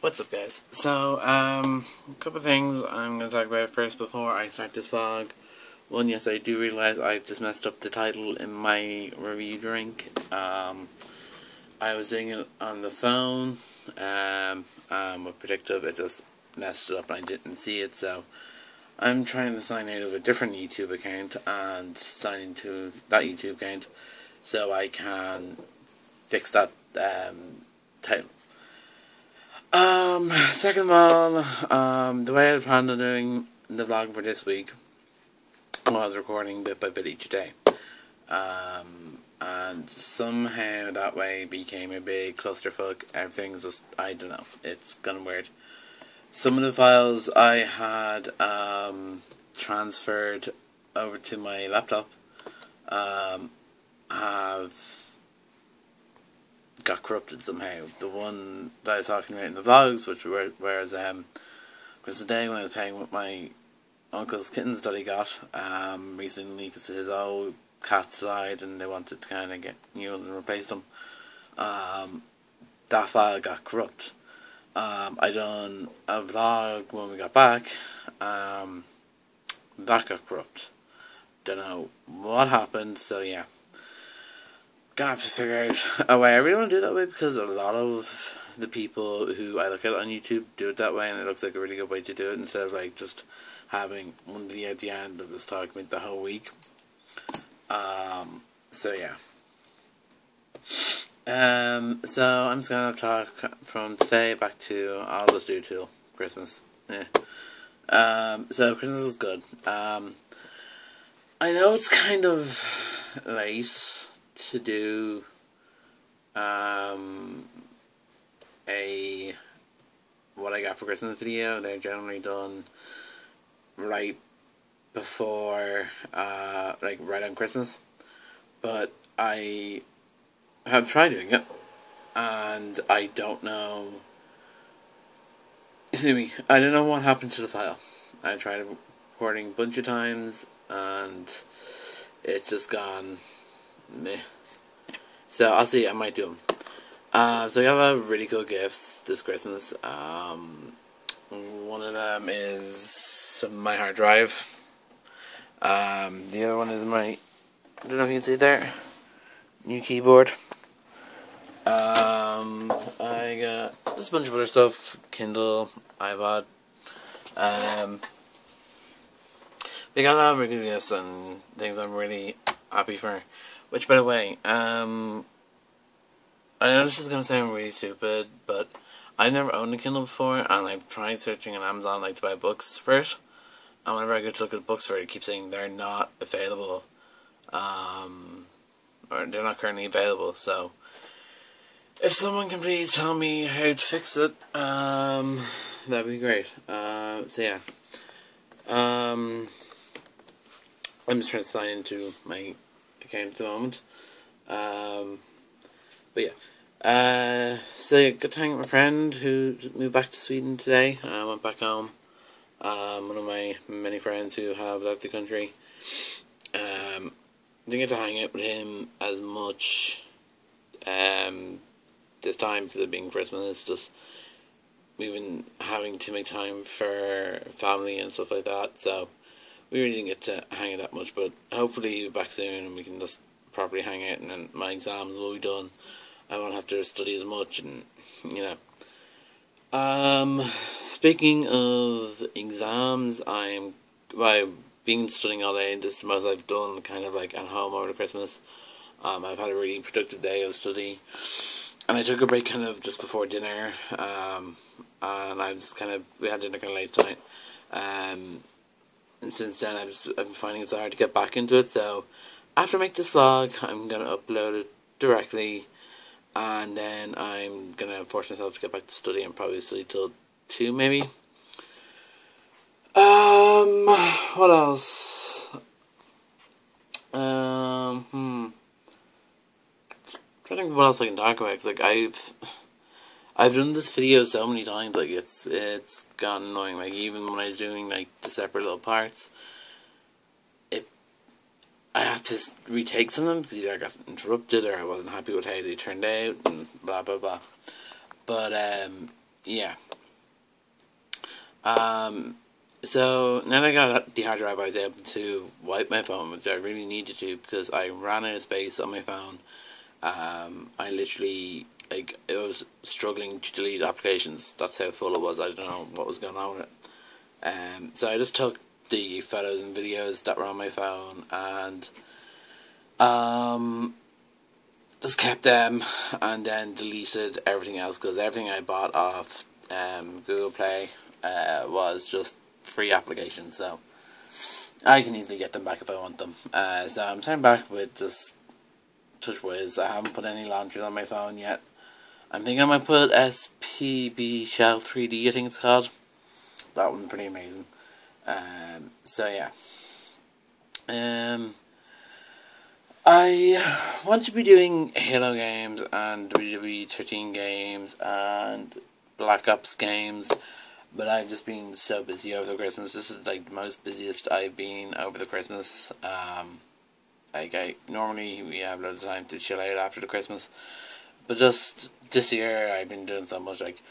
What's up guys? So, um, a couple things I'm going to talk about first before I start this vlog. One, yes, I do realise I've just messed up the title in my review drink. Um, I was doing it on the phone, um, um, with Predictive, it just messed it up and I didn't see it, so I'm trying to sign out of a different YouTube account and sign into that YouTube account so I can fix that, um, title. Um, second of all, um, the way I planned on doing the vlog for this week was recording bit by bit each day. Um, and somehow that way became a big clusterfuck. Everything's just, I don't know, it's gone weird. Some of the files I had, um, transferred over to my laptop, um, have got corrupted somehow. The one that I was talking about in the vlogs, which were whereas um, was the day when I was playing with my uncle's kittens that he got um, recently because his old cats died and they wanted to kind of get new ones and replace them. Um, that file got corrupt. Um, I done a vlog when we got back. Um, that got corrupt. Don't know what happened. So yeah gonna have to figure out a way. I really want to do it that way because a lot of the people who I look at on YouTube do it that way, and it looks like a really good way to do it instead of like just having one video at the end of this document the whole week. Um, so yeah. Um, so I'm just gonna talk from today back to I'll just do till Christmas. Yeah. Um, so Christmas was good. Um, I know it's kind of late to do um, a what I got for Christmas video. They're generally done right before, uh, like right on Christmas. But I have tried doing it, and I don't know. Excuse me. I don't know what happened to the file. I tried recording a bunch of times, and it's just gone meh. So I'll see. I might do them. Uh, so we have a really cool gifts this Christmas. Um, one of them is my hard drive. Um, the other one is my. I don't know if you can see there. New keyboard. Um, I got this bunch of other stuff. Kindle, iPod. Um, we got a lot of really gifts and things I'm really happy for. Which, by the way, um, I know this is gonna sound really stupid, but I've never owned a Kindle before, and I've tried searching on Amazon like to buy books for it. And whenever I go to look at books for it, it keeps saying they're not available, um, or they're not currently available. So, if someone can please tell me how to fix it, um, that'd be great. Uh, so yeah, um, I'm just trying to sign into my account at the moment. Um, but yeah. Uh, so good to hang with my friend who moved back to Sweden today. I went back home. Um, one of my many friends who have left the country. Um, didn't get to hang out with him as much um, this time because of being Christmas. Just we've been having to make time for family and stuff like that. So we really didn't get to hang out that much, but hopefully we're back soon and we can just properly hang out and then my exams will be done. I won't have to study as much and, you know. Um, speaking of exams, I'm, well, I've been studying all day and this is the most I've done kind of like at home over Christmas. Um, I've had a really productive day of study. And I took a break kind of just before dinner. Um, and I just kind of, we had dinner kind of late tonight. Um, and since then I've, just, I've been finding it's hard to get back into it, so after I make this vlog, I'm going to upload it directly, and then I'm going to force myself to get back to study and probably study till 2 maybe. Um, what else? Um, hmm. I'm trying to think what else I can talk about, cause, like, I've... I've done this video so many times, like it's it's gotten annoying. Like even when I was doing like the separate little parts, it I had to retake some of them because either I got interrupted or I wasn't happy with how they turned out and blah blah blah. But um, yeah, Um, so now I got the hard drive, I was able to wipe my phone, which I really needed to because I ran out of space on my phone. Um, I literally like it was struggling to delete applications. That's how full it was. I don't know what was going on with it. Um, so I just took the photos and videos that were on my phone and um, just kept them and then deleted everything else because everything I bought off um, Google Play uh, was just free applications, so I can easily get them back if I want them. Uh, so I'm turning back with this TouchWiz. I haven't put any launchers on my phone yet. I'm thinking I might put SPB Shell 3D, I think it's called. That one's pretty amazing. Um, so yeah. Um, I want to be doing Halo games and WWE 13 games and Black Ops games, but I've just been so busy over the Christmas. This is like the most busiest I've been over the Christmas. Um, like I normally we have loads of time to chill out after the Christmas, but just this year I've been doing so much. Like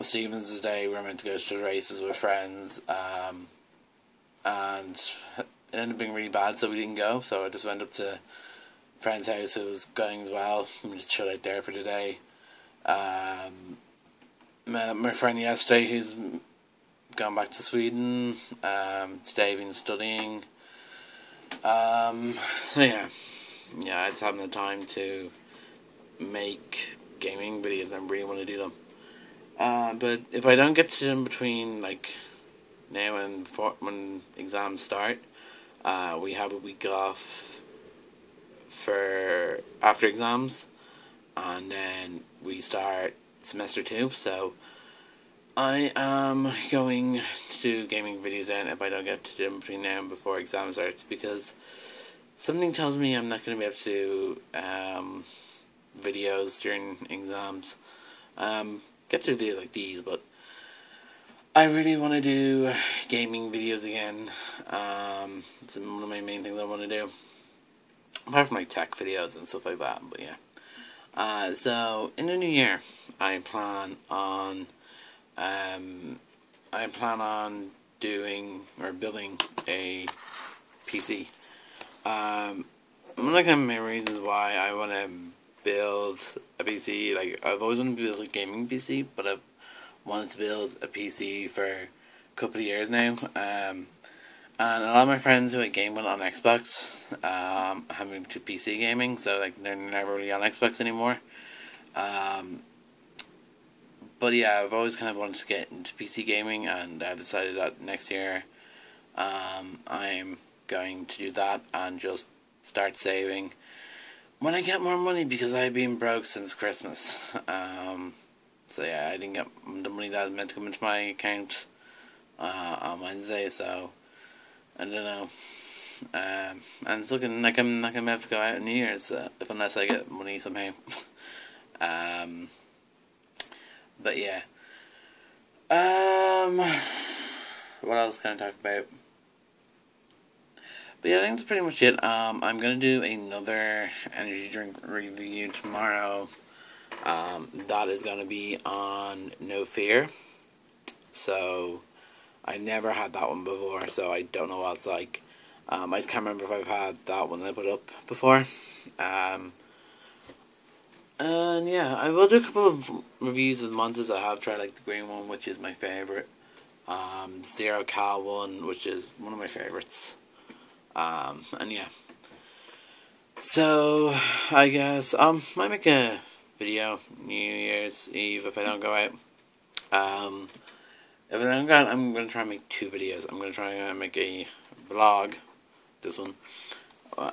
Stephen's Day, we are meant to go to the races with friends, um, and it ended up being really bad, so we didn't go. So I just went up to friend's house who was going as well. We just chill out there for the day. Um, my, my friend yesterday who's gone back to Sweden. Um, today been studying. Um, so yeah, yeah, it's having the time to make gaming videos. I really want to do them. Uh, but if I don't get to them between like now and for, when exams start, uh, we have a week off for after exams, and then we start semester two. So I am going to do gaming videos then if I don't get to them between now and before exam starts because something tells me I'm not going to be able to um, videos during exams. Um, get to videos like these, but I really want to do gaming videos again. Um, it's one of my main things I want to do. Apart from like tech videos and stuff like that, but yeah. Uh, so in the new year, I plan on um, I plan on doing or building a PC. Um, I'm one of the reasons why I want to build a PC, like I've always wanted to build a gaming PC, but I've wanted to build a PC for a couple of years now. Um, and a lot of my friends who I game with on Xbox um, have moved to PC gaming, so like they're never really on Xbox anymore. Um, but yeah, I've always kind of wanted to get into PC gaming, and I've decided that next year um, I'm going to do that and just start saving when I get more money because I've been broke since Christmas. Um, so yeah, I didn't get the money that was meant to come into my account uh, on Wednesday, so I don't know. Um, and it's looking like I'm not gonna have to go out in New Year's uh, if unless I get money somehow. um, but yeah. Um, what else can I talk about? But yeah, I think that's pretty much it. Um, I'm gonna do another energy drink review tomorrow. Um, that is gonna be on No Fear. So, I never had that one before, so I don't know what it's like. Um, I just can't remember if I've had that one I put up before. Um, and yeah, I will do a couple of reviews of the monsters I have tried, like the green one, which is my favorite. Um, Zero Cal one, which is one of my favorites. Um, and yeah. So, I guess, um, might make a video New Year's Eve if I don't go out. Um, if I don't go out, I'm going to try and make two videos. I'm going to try and make a vlog, this one,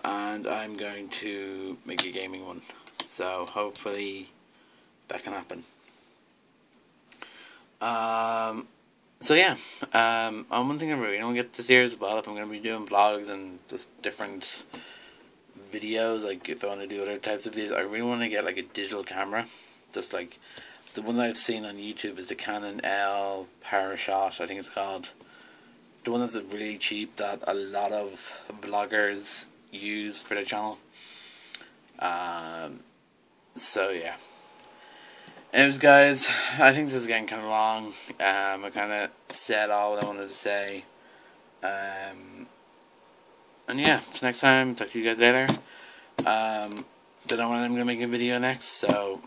and I'm going to make a gaming one. So hopefully that can happen. Um, so yeah, um, one thing I'm really to get this year as well, if I'm going to be doing vlogs and just different videos, like if I want to do other types of videos, I really want to get like a digital camera. Just like the one that I've seen on YouTube is the Canon ELPH PowerShot, I think it's called. The one that's really cheap that a lot of vloggers use for their channel. Um, so yeah. Anyways, guys, I think this is getting kind of long. Um, I kind of said all what I wanted to say. Um, and yeah, so next time, talk to you guys later. Um, don't know when I'm going to make a video next, so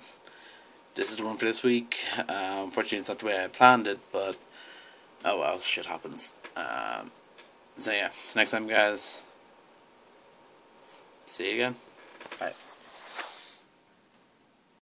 this is the one for this week. Uh, unfortunately, it's not the way I planned it, but oh well, shit happens. Um, so yeah, so next time, guys, see you again. Bye.